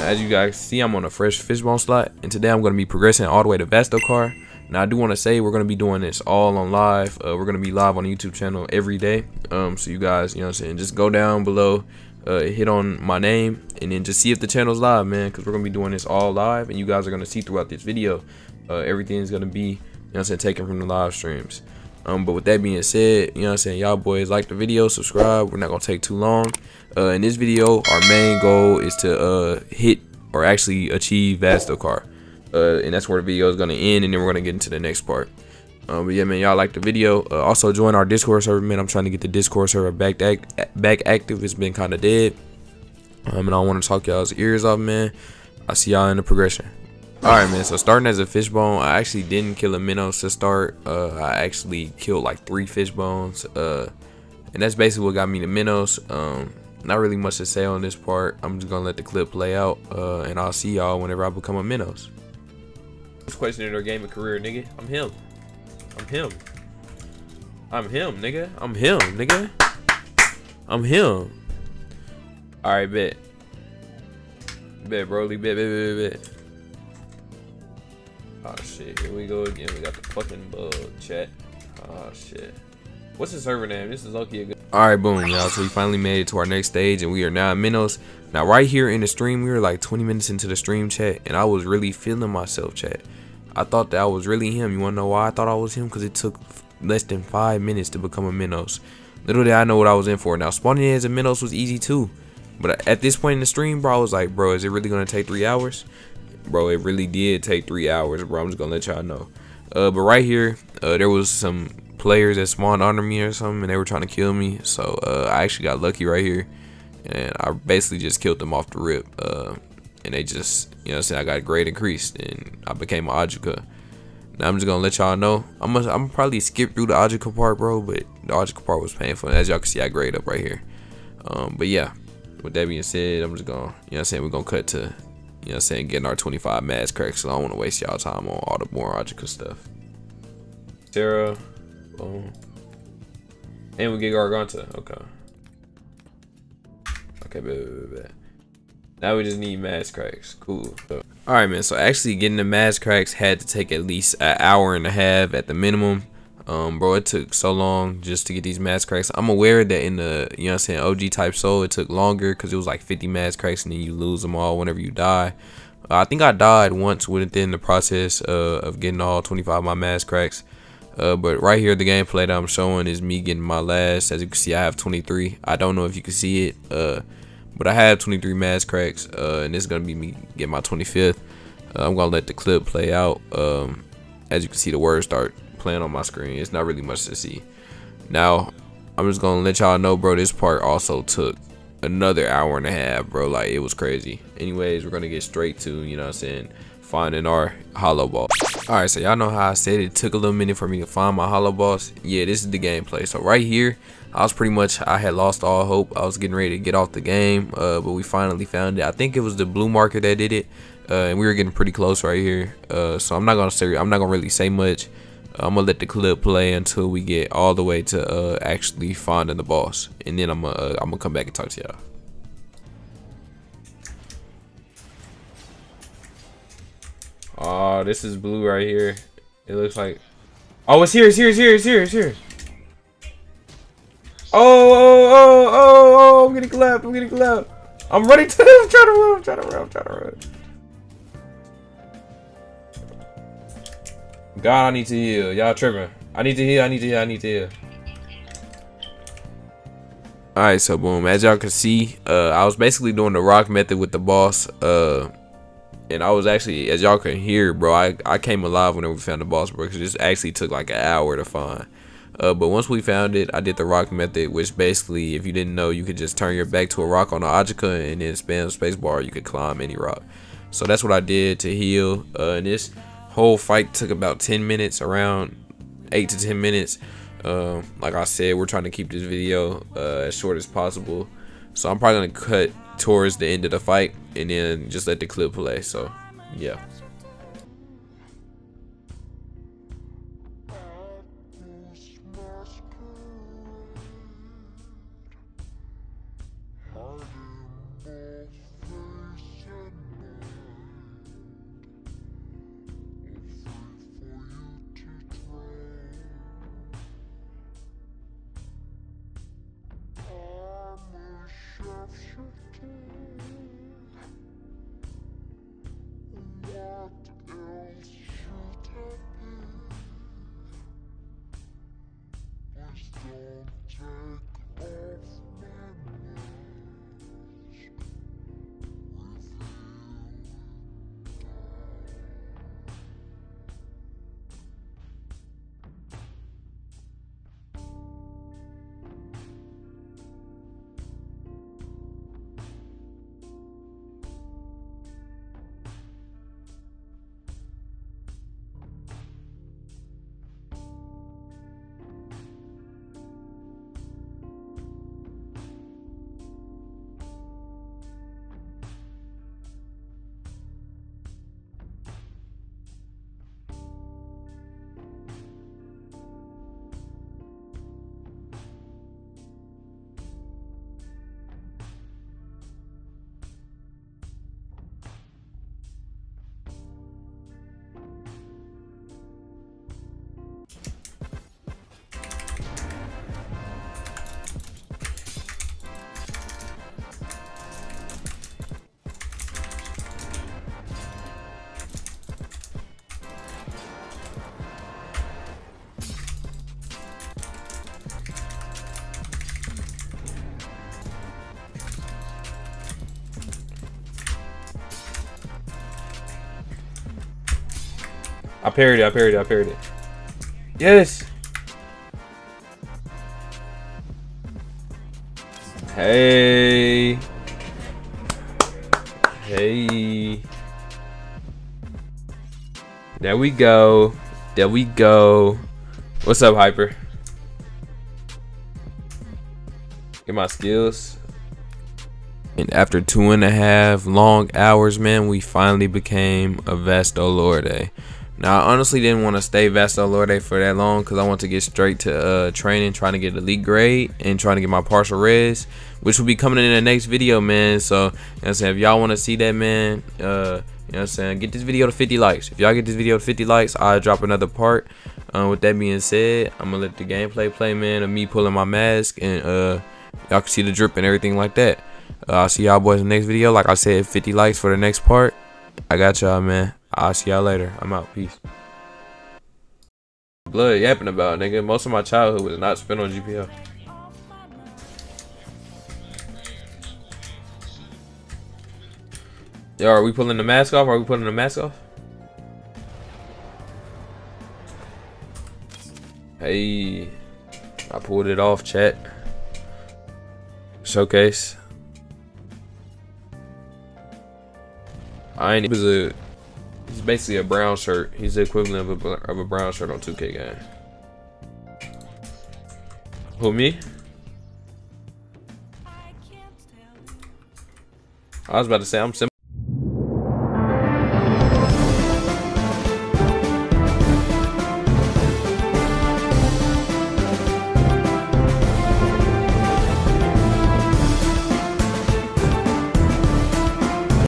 As you guys see, I'm on a fresh fishbone slot, and today I'm going to be progressing all the way to Vastocar. Now, I do want to say we're going to be doing this all on live. Uh, we're going to be live on the YouTube channel every day. Um, so you guys, you know what I'm saying, just go down below, uh, hit on my name, and then just see if the channel's live, man, because we're to be doing this all live, and you guys are to see throughout this video. Uh, everything's to be, you know I'm saying, taken from the live streams. Um, but with that being said, you know I'm saying, y'all boys like the video, subscribe. We're not gonna take too long. Uh, in this video, our main goal is to uh hit or actually achieve Vastocar. Uh, and that's where the video is gonna end, and then we're gonna get into the next part. Um, but yeah, man, y'all like the video. Uh, also join our Discord server, man. I'm trying to get the Discord server back act back active. It's been kind of dead. Um, and I want to talk y'all's ears off, man. I see y'all in the progression. Alright man, so starting as a fishbone, I actually didn't kill a minnow to start. Uh, I actually killed like three fishbones. Uh, and that's basically what got me the minnows. Um, not really much to say on this part. I'm just gonna let the clip play out. Uh, and I'll see y'all whenever I become a minnows. This question in our game career, nigga. I'm him. I'm him. I'm him, nigga. I'm him, nigga. I'm him. Alright, bet. Bet, Broly. Bet, bet, bet, bet. Oh shit, here we go again. We got the fucking bug chat. Oh shit. What's the server name? This is lucky. Alright, boom, y'all. So we finally made it to our next stage and we are now at Minnows. Now right here in the stream, we were like 20 minutes into the stream chat and I was really feeling myself chat. I thought that I was really him. You wanna know why I thought I was him? Because it took less than five minutes to become a Minos. Little did I know what I was in for. Now spawning as a Minnows was easy too. But at this point in the stream, bro, I was like, bro, is it really gonna take three hours? bro it really did take three hours bro i'm just gonna let y'all know uh but right here uh there was some players that spawned under me or something and they were trying to kill me so uh i actually got lucky right here and i basically just killed them off the rip uh and they just you know i'm i got a grade increased and i became an Ajika. now i'm just gonna let y'all know i'm gonna i'm probably skip through the Ajika part bro but the Ajika part was painful as y'all can see i grade up right here um but yeah with that being said i'm just gonna you know i'm saying we're gonna cut to you know I'm saying, getting our 25 mass cracks, so I don't want to waste y'all time on all the more logical stuff. Sarah, boom. And we get Garganta, okay. Okay, bet, bet, bet. Now we just need mass cracks, cool. Alright man, so actually getting the mass cracks had to take at least an hour and a half at the minimum. Um, bro, it took so long just to get these mass cracks. I'm aware that in the, you know I'm saying, OG type soul, it took longer because it was like 50 mass cracks and then you lose them all whenever you die. Uh, I think I died once within the process uh, of getting all 25 of my mass cracks. Uh, but right here, the gameplay that I'm showing is me getting my last. As you can see, I have 23. I don't know if you can see it, uh, but I have 23 mass cracks, uh, and this is to be me getting my 25th. Uh, I'm to let the clip play out. Um, as you can see, the words start playing on my screen. It's not really much to see. Now, I'm just gonna let y'all know, bro, this part also took another hour and a half, bro. Like, it was crazy. Anyways, we're gonna get straight to, you know what I'm saying, finding our hollow ball. Alright, so y'all know how I said it took a little minute for me to find my hollow boss. Yeah, this is the gameplay. So right here, I was pretty much, I had lost all hope. I was getting ready to get off the game, uh, but we finally found it. I think it was the blue marker that did it. Uh, and we were getting pretty close right here. Uh, so I'm not gonna say, I'm not gonna really say much. I'm gonna let the clip play until we get all the way to uh, actually finding the boss, and then I'm gonna uh, I'm gonna come back and talk to y'all. Oh, this is blue right here. It looks like. Oh, it's here! It's here! It's here! It's here! It's here! Oh! Oh! Oh! Oh! Oh! I'm getting clapped! I'm getting clapped! I'm running to I'm trying to run! I'm trying to run! I'm trying to run! God, I need to heal. Y'all tripping. I need to heal. I need to heal. I need to heal. Alright, so boom. As y'all can see, uh, I was basically doing the rock method with the boss. Uh, and I was actually, as y'all can hear, bro, I, I came alive whenever we found the boss, bro. Because this actually took like an hour to find. Uh, but once we found it, I did the rock method, which basically, if you didn't know, you could just turn your back to a rock on the Ajika and then spam spacebar. You could climb any rock. So that's what I did to heal. Uh, and this whole fight took about 10 minutes around 8 to 10 minutes uh, like I said we're trying to keep this video uh, as short as possible so I'm probably gonna cut towards the end of the fight and then just let the clip play so yeah. I parried it, I parried it, I parried it. Yes! Hey. Hey. There we go. There we go. What's up, Hyper? Get my skills. And after two and a half long hours, man, we finally became a Vasto Lorde. Now, I honestly didn't want to stay Vasto Lorde for that long because I want to get straight to uh, training, trying to get elite grade and trying to get my partial res, which will be coming in the next video, man. So, you know I'm saying, if y'all want to see that, man, uh, you know I'm saying, get this video to 50 likes. If y'all get this video to 50 likes, I'll drop another part. Uh, with that being said, I'm going to let the gameplay play, man, of me pulling my mask and uh, y'all can see the drip and everything like that. Uh, I'll see y'all boys in the next video. Like I said, 50 likes for the next part. I got y'all, man. I'll see y'all later. I'm out. Peace. Blood yapping about, nigga. Most of my childhood was not spent on GPL. Yo, are we pulling the mask off? Are we pulling the mask off? Hey, I pulled it off, chat. Showcase. I ain't. A He's basically a brown shirt. He's the equivalent of a, of a brown shirt on 2K guy. Who, me? I was about to say, I'm similar.